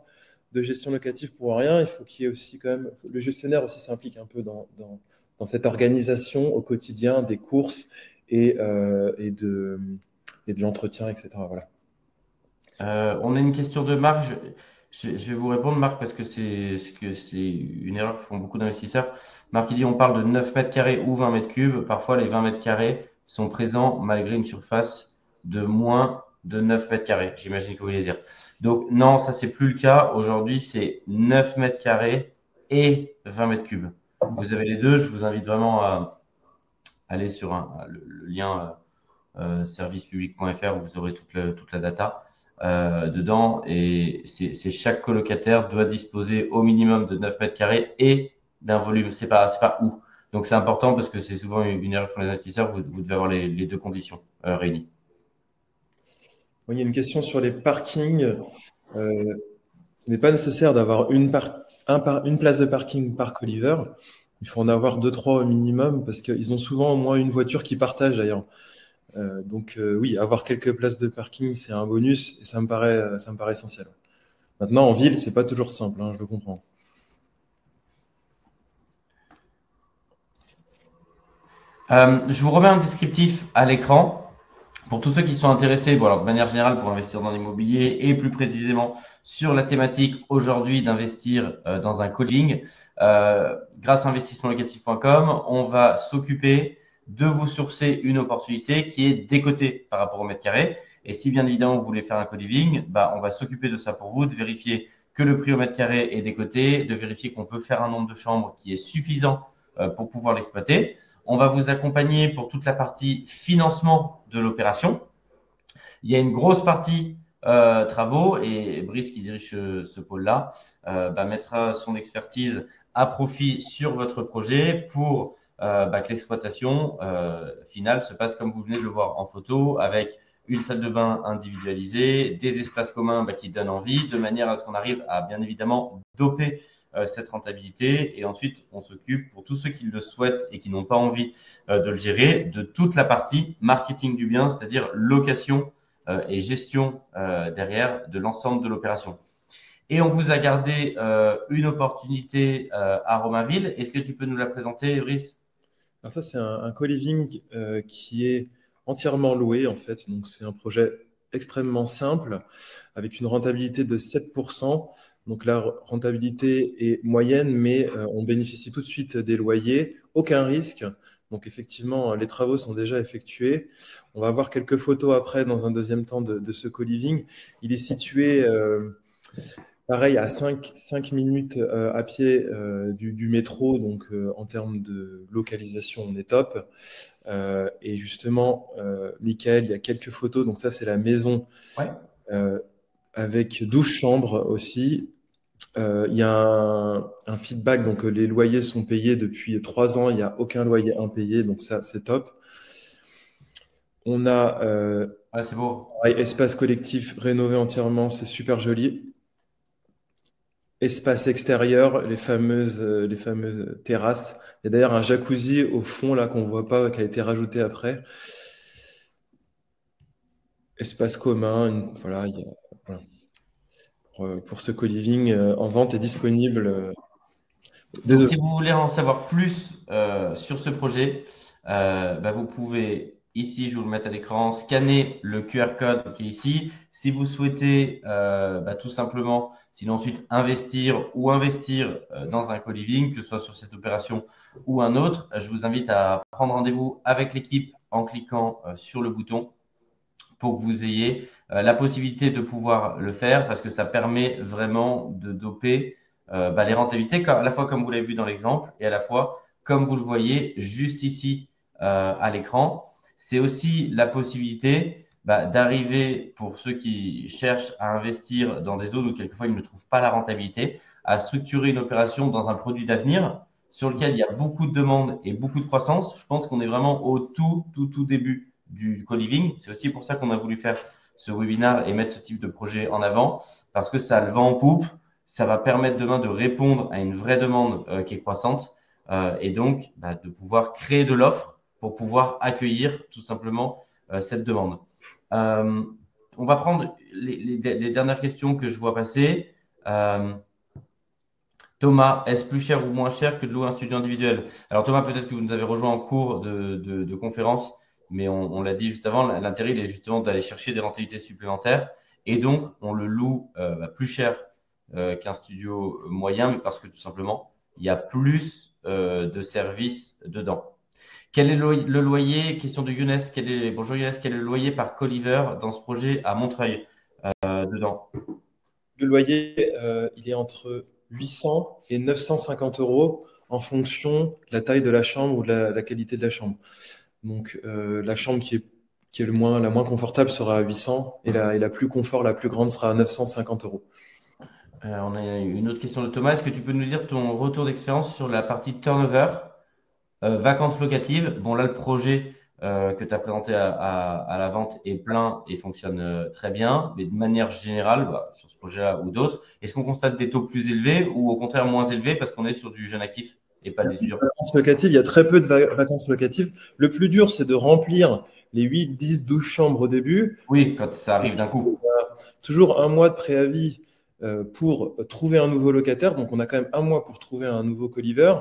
de gestion locative pour rien. Il faut qu'il y ait aussi quand même, le gestionnaire aussi s'implique un peu dans, dans, cette organisation au quotidien des courses et, euh, et de, et de l'entretien, etc. Voilà. Euh, on a une question de Marc. Je, vais vous répondre, Marc, parce que c'est une erreur que font beaucoup d'investisseurs. Marc, il dit on parle de 9 mètres carrés ou 20 mètres cubes. Parfois, les 20 mètres carrés sont présents malgré une surface de moins de 9 mètres carrés. J'imagine que vous voulez dire. Donc, non, ça, c'est plus le cas. Aujourd'hui, c'est 9 mètres carrés et 20 mètres cubes. Vous avez les deux. Je vous invite vraiment à aller sur le, lien euh, servicepublic.fr où vous aurez toute la data euh, dedans. Et c'est chaque colocataire doit disposer au minimum de 9 mètres carrés et d'un volume. C'est pas, pas où. Donc, c'est important parce que c'est souvent une erreur pour les investisseurs. Vous, devez avoir les, deux conditions réunies il y a une question sur les parkings. Euh, ce n'est pas nécessaire d'avoir une, place de parking par Oliver. Il faut en avoir deux, trois au minimum parce qu'ils ont souvent au moins une voiture qui partage d'ailleurs. Euh, donc euh, oui, avoir quelques places de parking, c'est un bonus et ça me paraît, ça me paraît essentiel. Maintenant, en ville, c'est pas toujours simple, hein, je le comprends. je vous remets un descriptif à l'écran. Pour tous ceux qui sont intéressés, bon, alors, de manière générale, pour investir dans l'immobilier et plus précisément sur la thématique aujourd'hui d'investir euh, dans un calling, euh, grâce à investissementlocatif.com, on va s'occuper de vous sourcer une opportunité qui est décotée par rapport au mètre carré. Et si bien évidemment vous voulez faire un co-living, bah, on va s'occuper de ça pour vous, de vérifier que le prix au mètre carré est décoté, de vérifier qu'on peut faire un nombre de chambres qui est suffisant euh, pour pouvoir l'exploiter. On va vous accompagner pour toute la partie financement de l'opération. Il y a une grosse partie travaux et Brice qui dirige ce, pôle-là bah, mettra son expertise à profit sur votre projet pour que l'exploitation finale se passe comme vous venez de le voir en photo avec une salle de bain individualisée, des espaces communs bah, qui donnent envie, de manière à ce qu'on arrive à bien évidemment doper euh, cette rentabilité. Et ensuite, on s'occupe pour tous ceux qui le souhaitent et qui n'ont pas envie euh, de le gérer, de toute la partie marketing du bien, c'est-à-dire location euh, et gestion derrière de l'ensemble de l'opération. Et on vous a gardé une opportunité à Romainville. Est-ce que tu peux nous la présenter, Brice Ça, c'est un, co-living qui est entièrement loué en fait. Donc c'est un projet extrêmement simple avec une rentabilité de 7%. Donc la rentabilité est moyenne, mais euh, on bénéficie tout de suite des loyers, aucun risque. Donc effectivement, les travaux sont déjà effectués. On va voir quelques photos après dans un deuxième temps de, ce co-living. Il est situé euh, pareil à 5, 5 minutes euh, à pied du, du, métro. Donc en termes de localisation, on est top. Euh, et justement, euh, Michael, il y a quelques photos. Donc ça, c'est la maison euh, avec 12 chambres aussi. il y a un, feedback, donc les loyers sont payés depuis trois ans, il n'y a aucun loyer impayé, donc ça c'est top. On a c'est beau. espace collectif rénové entièrement, c'est super joli. Espace extérieur, les fameuses, euh, les fameuses terrasses. Il y a d'ailleurs un jacuzzi au fond là qu'on voit pas, qui a été rajouté après. Espace commun, voilà, euh, Pour, ce co-living euh, en vente est disponible. si vous voulez en savoir plus sur ce projet, bah, vous pouvez Ici, je vais vous le mettre à l'écran. Scannez le QR code qui est ici. Si vous souhaitez euh, bah, tout simplement, sinon ensuite investir ou investir euh, dans un co-living, que ce soit sur cette opération ou un autre, je vous invite à prendre rendez-vous avec l'équipe en cliquant euh, sur le bouton pour que vous ayez la possibilité de pouvoir le faire parce que ça permet vraiment de doper bah, les rentabilités, à la fois comme vous l'avez vu dans l'exemple et à la fois comme vous le voyez juste ici à l'écran c'est aussi la possibilité bah, d'arriver, pour ceux qui cherchent à investir dans des zones où quelquefois ils ne trouvent pas la rentabilité, à structurer une opération dans un produit d'avenir sur lequel il y a beaucoup de demandes et beaucoup de croissance. Je pense qu'on est vraiment au tout, tout, tout début du co-living. C'est aussi pour ça qu'on a voulu faire ce webinaire et mettre ce type de projet en avant, parce que ça le vend en poupe, ça va permettre demain de répondre à une vraie demande euh, qui est croissante euh, et donc bah, de pouvoir créer de l'offre pour pouvoir accueillir tout simplement euh, cette demande. Euh, on va prendre les, dernières questions que je vois passer. Euh, Thomas, est-ce plus cher ou moins cher que de louer un studio individuel? Alors Thomas, peut-être que vous nous avez rejoint en cours de, conférence, mais on, l'a dit juste avant, l'intérêt est justement d'aller chercher des rentabilités supplémentaires. Et donc, on le loue bah, plus cher qu'un studio moyen, mais parce que tout simplement, il y a plus de services dedans. Quel est le loyer? Question de Younes. Quel est, bonjour Younes, quel est le loyer par Coliver dans ce projet à Montreuil euh, dedans? Le loyer, euh, il est entre 800 et 950 euros en fonction de la taille de la chambre ou de la, qualité de la chambre. Donc euh, la chambre qui est, qui est le moins, la moins confortable sera à 800 et la, et la plus confort, la plus grande sera à 950 euros. on a une autre question de Thomas. Est-ce que tu peux nous dire ton retour d'expérience sur la partie turnover? Vacances locatives, bon là le projet euh, que tu as présenté à, la vente est plein et fonctionne euh, très bien, mais de manière générale, bah, sur ce projet-là ou d'autres, est-ce qu'on constate des taux plus élevés ou au contraire moins élevés parce qu'on est sur du jeune actif et pas des Vacances locatives, il y a très peu de vacances locatives. Le plus dur, c'est de remplir les 8, 10, 12 chambres au début. Oui, quand ça arrive d'un coup. toujours un mois de préavis pour trouver un nouveau locataire. Donc, on a quand même un mois pour trouver un nouveau coliver.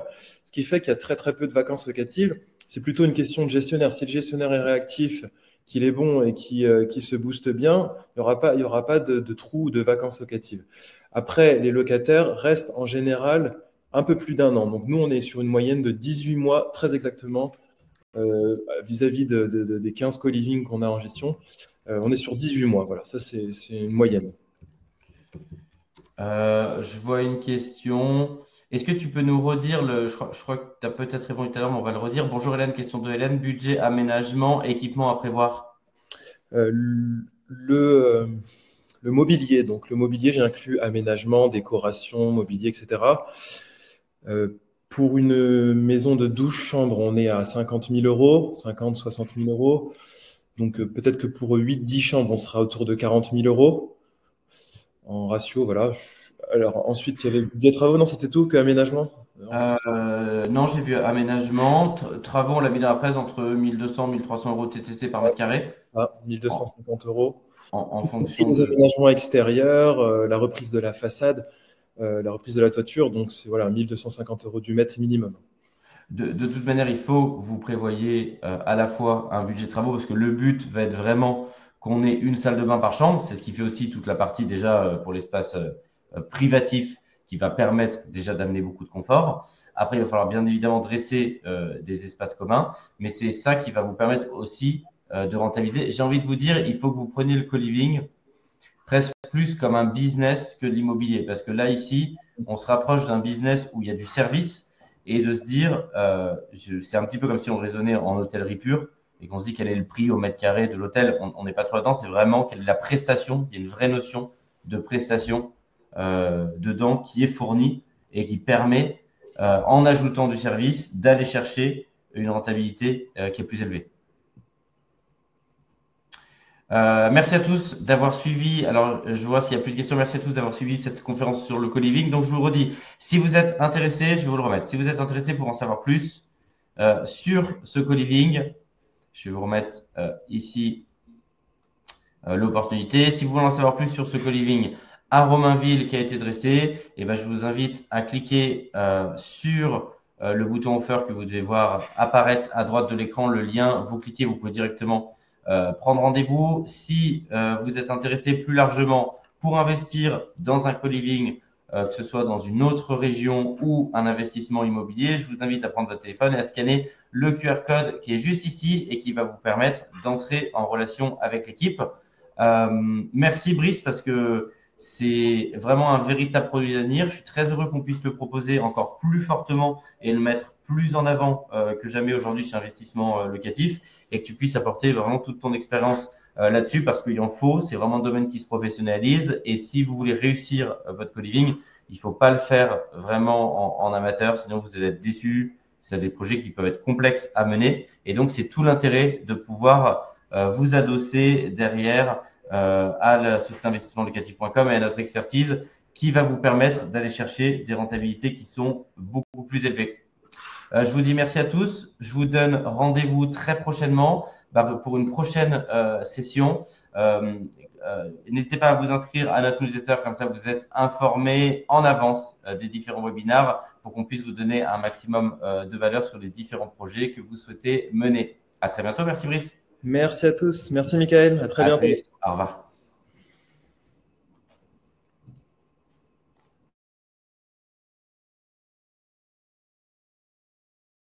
Ce qui fait qu'il y a très très peu de vacances locatives. C'est plutôt une question de gestionnaire. Si le gestionnaire est réactif, qu'il est bon et qui, euh, se booste bien, il n'y aura pas, de, de trou de vacances locatives. Après, les locataires restent en général un peu plus d'un an. Donc nous, on est sur une moyenne de 18 mois, très exactement, euh, vis-à-vis de, des 15 co-living qu'on a en gestion. Euh, on est sur 18 mois. Voilà, ça c'est une moyenne. je vois une question. Est-ce que tu peux nous redire, le, je, crois, que tu as peut-être répondu tout à l'heure, mais on va le redire. Bonjour Hélène, question de Hélène. Budget, aménagement, équipement à prévoir euh, Le, euh, le mobilier. Donc le mobilier, j'ai inclus aménagement, décoration, mobilier, etc. pour une maison de 12 chambres, on est à 50 000 euros, 50, 60 000 euros. Donc peut-être que pour 8-10 chambres, on sera autour de 40 000 euros en ratio. Voilà. Alors ensuite, il y avait budget travaux. Non, c'était tout que aménagement? Euh, non, j'ai vu aménagement. Travaux, on l'a mis dans la presse entre 1200 1300 euros TTC par mètre carré. Ah, 1250 euros. En, fonction des aménagements extérieurs, euh, la reprise de la façade, euh, la reprise de la toiture. Donc, c'est voilà, 1250 euros du mètre minimum. De, de, toute manière, il faut vous prévoyez à la fois un budget de travaux parce que le but va être vraiment qu'on ait une salle de bain par chambre. C'est ce qui fait aussi toute la partie déjà pour l'espace privatif qui va permettre déjà d'amener beaucoup de confort. Après, il va falloir bien évidemment dresser euh, des espaces communs, mais c'est ça qui va vous permettre aussi euh, de rentabiliser. J'ai envie de vous dire, il faut que vous preniez le co-living presque plus comme un business que l'immobilier, parce que là, ici, on se rapproche d'un business où il y a du service et de se dire, euh, c'est un petit peu comme si on raisonnait en hôtellerie pure et qu'on se dit quel est le prix au mètre carré de l'hôtel. On n'est pas trop là-dedans, c'est vraiment quelle est la prestation. Il y a une vraie notion de prestation euh, dedans qui est fourni et qui permet, euh, en ajoutant du service, d'aller chercher une rentabilité euh, qui est plus élevée. merci à tous d'avoir suivi. Alors, je vois s'il n'y a plus de questions. Merci à tous d'avoir suivi cette conférence sur le co-living. Donc, je vous redis, si vous êtes intéressé, je vais vous le remettre. Si vous êtes intéressé pour en savoir plus sur ce co-living, je vais vous remettre ici l'opportunité. Si vous voulez en savoir plus sur ce co-living, à Romainville qui a été dressé, et eh ben, je vous invite à cliquer euh, sur euh, le bouton offer que vous devez voir apparaître à droite de l'écran, le lien, vous cliquez, vous pouvez directement euh, prendre rendez-vous. Si vous êtes intéressé plus largement pour investir dans un co-living, que ce soit dans une autre région ou un investissement immobilier, je vous invite à prendre votre téléphone et à scanner le QR code qui est juste ici et qui va vous permettre d'entrer en relation avec l'équipe. merci Brice parce que c'est vraiment un véritable produit d'avenir. Je suis très heureux qu'on puisse le proposer encore plus fortement et le mettre plus en avant euh, que jamais aujourd'hui chez Investissement euh, Locatif et que tu puisses apporter vraiment toute ton expérience euh, là-dessus parce qu'il en faut. C'est vraiment un domaine qui se professionnalise et si vous voulez réussir votre co-living, il faut pas le faire vraiment en, en, amateur, sinon vous allez être déçu. C'est des projets qui peuvent être complexes à mener et donc c'est tout l'intérêt de pouvoir vous adosser derrière euh, à la société investissement locatif.com et à notre expertise qui va vous permettre d'aller chercher des rentabilités qui sont beaucoup plus élevées. Euh, je vous dis merci à tous. Je vous donne rendez-vous très prochainement bah, pour une prochaine euh, session. N'hésitez pas à vous inscrire à notre newsletter, comme ça vous êtes informé en avance des différents webinaires pour qu'on puisse vous donner un maximum de valeur sur les différents projets que vous souhaitez mener. À très bientôt. Merci Brice. Merci à tous. Merci Michael. À très bientôt. Au revoir.